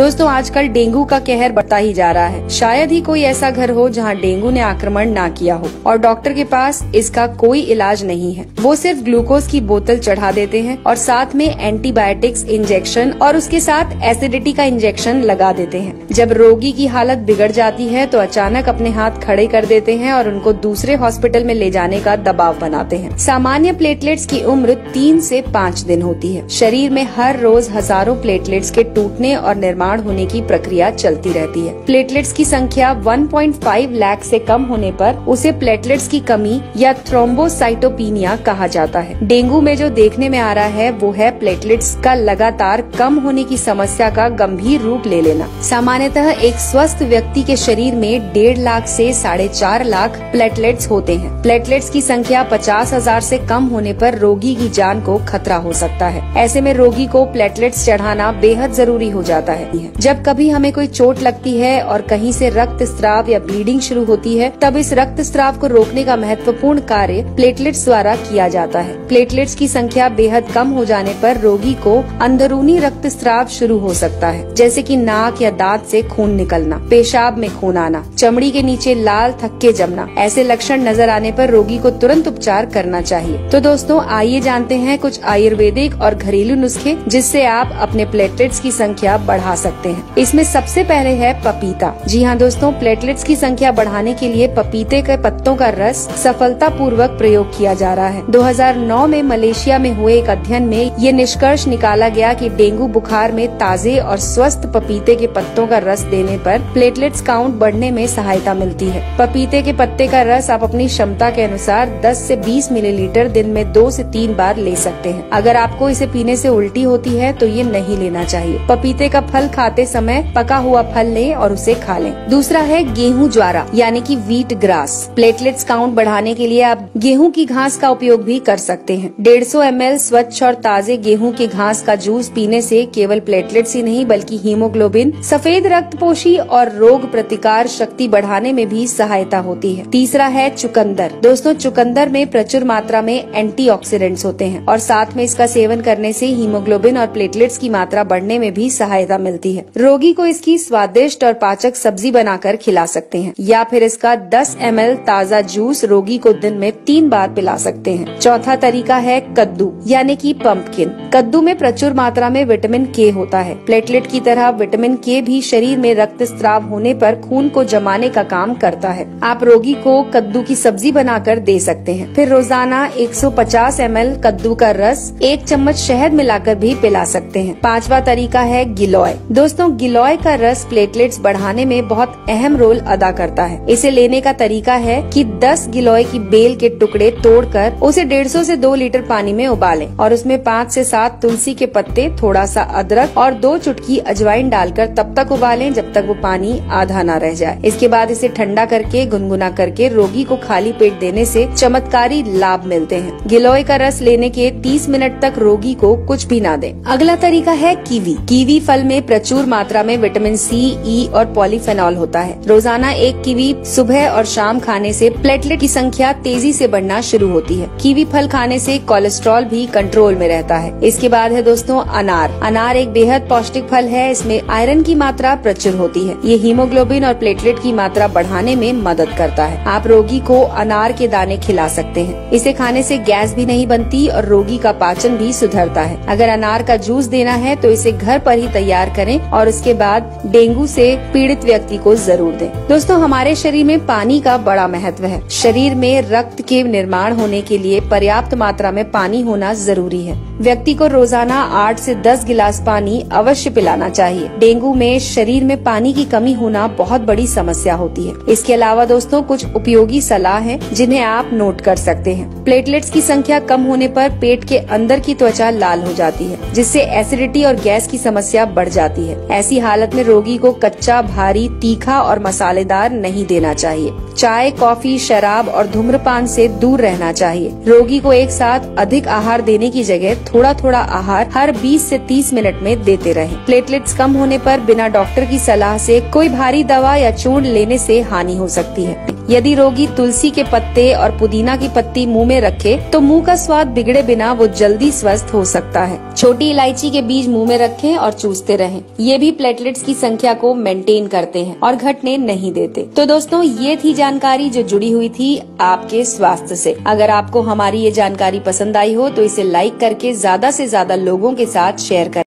दोस्तों, आजकल डेंगू का कहर बढ़ता ही जा रहा है। शायद ही कोई ऐसा घर हो जहाँ डेंगू ने आक्रमण ना किया हो। और डॉक्टर के पास इसका कोई इलाज नहीं है। वो सिर्फ़ ग्लूकोज की बोतल चढ़ा देते हैं और साथ में एंटीबायोटिक्स इंजेक्शन और उसके साथ एसिडिटी का इंजेक्शन लगा देते हैं। जब रोगी की हालत बिगड़ जाती है तो अचानक अपने हाथ खड़े कर देते हैं और उनको दूसरे हॉस्पिटल में ले जाने का दबाव बनाते हैं। सामान्य प्लेटलेट्स की उम्र तीन से पाँच दिन होती है। शरीर में हर रोज हज़ारों प्लेटलेट्स के टूटने और निर्माण होने की प्रक्रिया चलती रहती है। प्लेटलेट्स की संख्या 1.5 लाख से कम होने पर उसे प्लेटलेट्स की कमी या थ्रोम्बोसाइटोपिनिया कहा जाता है। डेंगू में जो देखने में आ रहा है, वो है प्लेटलेट्स का लगातार कम होने की समस्या का गंभीर रूप ले लेना। सामान्यतः एक स्वस्थ व्यक्ति के शरीर में डेढ़ लाख से साढ़े चार लाख प्लेटलेट्स होते हैं। प्लेटलेट्स की संख्या पचास हज़ार ऐसी कम होने पर रोगी की जान को खतरा हो सकता है। ऐसे में रोगी को प्लेटलेट्स चढ़ाना बेहद ज़रूरी हो जाता है। जब कभी हमें कोई चोट लगती है और कहीं से रक्त स्त्राव या ब्लीडिंग शुरू होती है, तब इस रक्त स्त्राव को रोकने का महत्वपूर्ण कार्य प्लेटलेट्स द्वारा किया जाता है। प्लेटलेट्स की संख्या बेहद कम हो जाने पर रोगी को अंदरूनी रक्त स्त्राव शुरू हो सकता है, जैसे कि नाक या दांत से खून निकलना, पेशाब में खून आना, चमड़ी के नीचे लाल थक्के जमना। ऐसे लक्षण नज़र आने पर रोगी को तुरंत उपचार करना चाहिए। तो दोस्तों, आइए जानते हैं कुछ आयुर्वेदिक और घरेलू नुस्खे जिससे आप अपने प्लेटलेट्स की संख्या बढ़ा सकते हैं। इसमें सबसे पहले है पपीता। जी हाँ दोस्तों प्लेटलेट्स की संख्या बढ़ाने के लिए पपीते के पत्तों का रस सफलता पूर्वक प्रयोग किया जा रहा है। 2009 में मलेशिया में हुए एक अध्ययन में ये निष्कर्ष निकाला गया कि डेंगू बुखार में ताजे और स्वस्थ पपीते के पत्तों का रस देने पर प्लेटलेट्स काउंट बढ़ने में सहायता मिलती है। पपीते के पत्ते का रस आप अपनी क्षमता के अनुसार 10 से 20 मिलीलीटर दिन में दो से तीन बार ले सकते हैं। अगर आपको इसे पीने से उल्टी होती है तो ये नहीं लेना चाहिए। पपीते का फल खाते समय पका हुआ फल लें और उसे खा लें। दूसरा है गेहूँ ज्वारा, यानी कि वीट ग्रास प्लेटलेट्स काउंट बढ़ाने के लिए आप गेहूँ की घास का उपयोग भी कर सकते हैं। 150 सौ एम स्वच्छ और ताजे गेहूँ के घास का जूस पीने से केवल प्लेटलेट्स ही नहीं, बल्कि हीमोग्लोबिन सफ़ेद रक्त पोषी और रोग प्रतिकार शक्ति बढ़ाने में भी सहायता होती है। तीसरा है चुकंदर। दोस्तों, चुकंदर में प्रचुर मात्रा में एंटी होते हैं और साथ में इसका सेवन करने से हीमोग्लोबिन और प्लेटलेट्स की मात्रा बढ़ने में भी सहायता मिलती है। रोगी को इसकी स्वादिष्ट और पाचक सब्ज़ी बनाकर खिला सकते हैं, या फिर इसका 10 एम ताज़ा जूस रोगी को दिन में तीन बार पिला सकते हैं। चौथा तरीका है कद्दू, यानी कि पंपकिन कद्दू में प्रचुर मात्रा में विटामिन के होता है। प्लेटलेट की तरह विटामिन के भी शरीर में रक्त स्त्राव होने पर खून को जमाने का काम करता है। आप रोगी को कद्दू की सब्ज़ी बनाकर दे सकते हैं। फिर रोज़ाना 150 ml कद्दू का रस एक चम्मच शहद मिलाकर भी पिला सकते हैं। पांचवा तरीका है गिलोय। दोस्तों, गिलोय का रस प्लेटलेट्स बढ़ाने में बहुत अहम रोल अदा करता है। इसे लेने का तरीका है कि 10 गिलोय की बेल के टुकड़े तोड़कर उसे 150 से 2 लीटर पानी में उबालें और उसमें 5 से 7 तुलसी के पत्ते थोड़ा सा अदरक और दो चुटकी अजवाइन डालकर तब तक उबालें जब तक वो पानी आधा न रह जाए। इसके बाद इसे ठंडा करके, गुनगुना करके रोगी को खाली पेट देने से चमत्कारी लाभ मिलते हैं। गिलोय का रस लेने के 30 मिनट तक रोगी को कुछ भी ना दें। अगला तरीका है कीवी। कीवी फल में प्रचुर मात्रा में विटामिन सी ई और पॉलीफेनॉल होता है। रोज़ाना एक कीवी सुबह और शाम खाने से प्लेटलेट की संख्या तेज़ी से बढ़ना शुरू होती है। कीवी फल खाने से कोलेस्ट्रॉल भी कंट्रोल में रहता है। इसके बाद है दोस्तों, अनार। अनार एक बेहद पौष्टिक फल है, इसमें आयरन की मात्रा प्रचुर होती है। ये हीमोग्लोबिन और प्लेटलेट की मात्रा बढ़ाने में मदद करता है। आप रोगी को अनार के दाने खिला सकते हैं। इसे खाने से गैस भी नहीं बनती और रोगी का पाचन भी सुधरता है। अगर अनार का जूस देना है तो इसे घर पर ही तैयार करें। और उसके बाद डेंगू से पीड़ित व्यक्ति को ज़रूर दें। दोस्तों, हमारे शरीर में पानी का बड़ा महत्व है। शरीर में रक्त के निर्माण होने के लिए पर्याप्त मात्रा में पानी होना ज़रूरी है। व्यक्ति को रोज़ाना आठ से दस गिलास पानी अवश्य पिलाना चाहिए। डेंगू में शरीर में पानी की कमी होना बहुत बड़ी समस्या होती है। इसके अलावा दोस्तों, कुछ उपयोगी सलाह है जिन्हें आप नोट कर सकते हैं। प्लेटलेट्स की संख्या कम होने पर पेट के अंदर की त्वचा लाल हो जाती है, जिससे एसिडिटी और गैस की समस्या बढ़ जाती है। ऐसी हालत में रोगी को कच्चा, भारी, तीखा और मसालेदार नहीं देना चाहिए। चाय, कॉफ़ी, शराब और धूम्रपान से दूर रहना चाहिए। रोगी को एक साथ अधिक आहार देने की जगह थोड़ा थोड़ा आहार हर 20 से 30 मिनट में देते रहे। प्लेटलेट्स कम होने पर बिना डॉक्टर की सलाह से कोई भारी दवा या चूर्ण लेने से हानि हो सकती है। यदि रोगी तुलसी के पत्ते और पुदीना की पत्ती मुँह में रखे तो मुँह का स्वाद बिगड़े बिना वो जल्दी स्वस्थ हो सकता है। छोटी इलायची के बीज मुँह में रखें और चूसते रहें। ये भी प्लेटलेट्स की संख्या को मेंटेन करते हैं और घटने नहीं देते। तो दोस्तों, ये थी जानकारी जो जुड़ी हुई थी आपके स्वास्थ्य से। अगर आपको हमारी ये जानकारी पसंद आई हो तो इसे लाइक करके ज़्यादा से ज़्यादा लोगों के साथ शेयर करें।